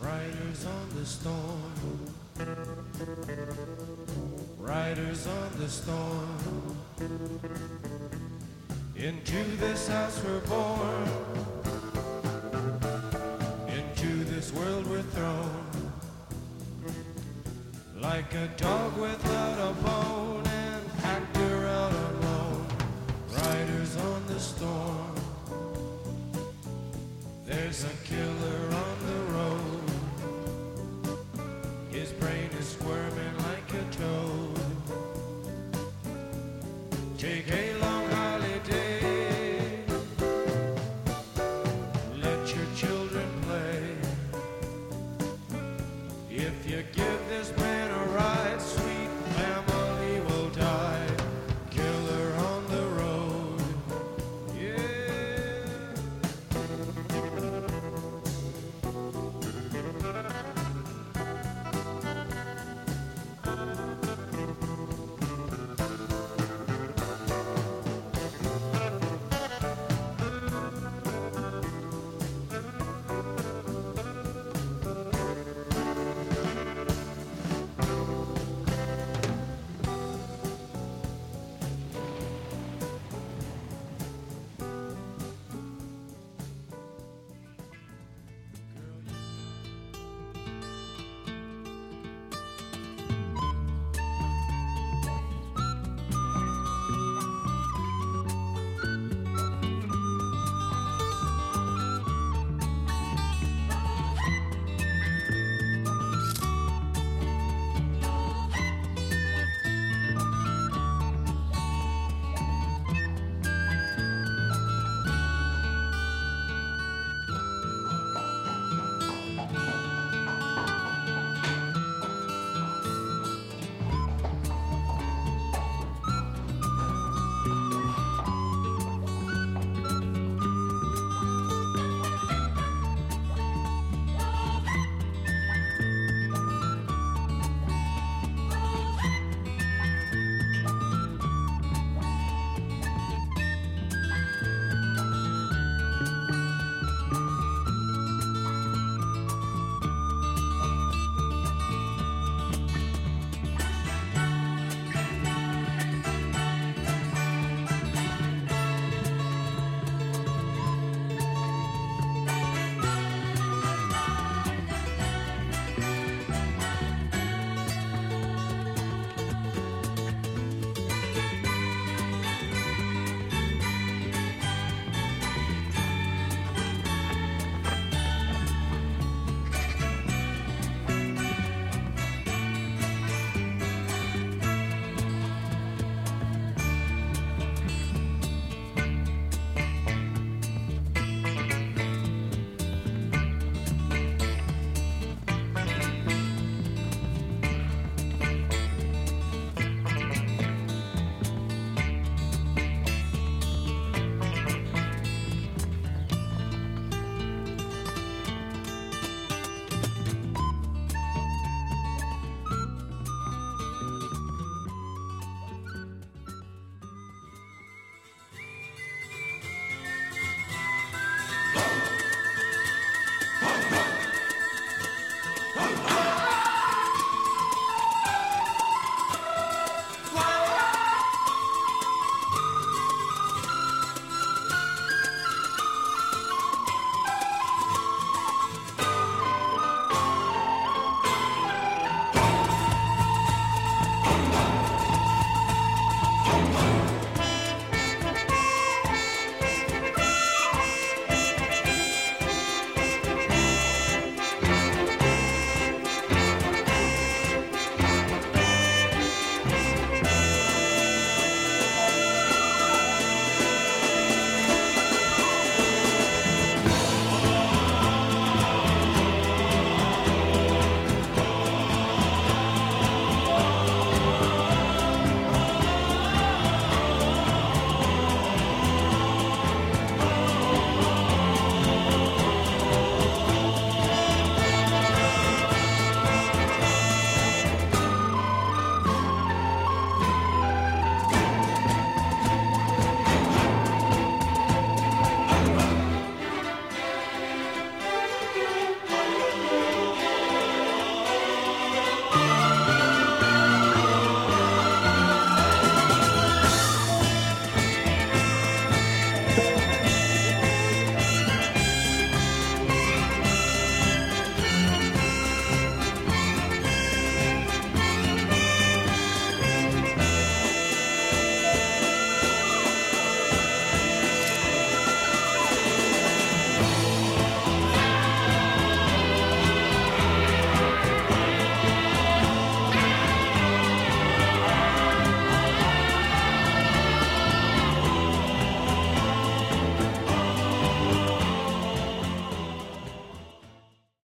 Riders on the storm. Riders on the storm. Into this house we're born. Into this world we're thrown. Like a dog without a bone,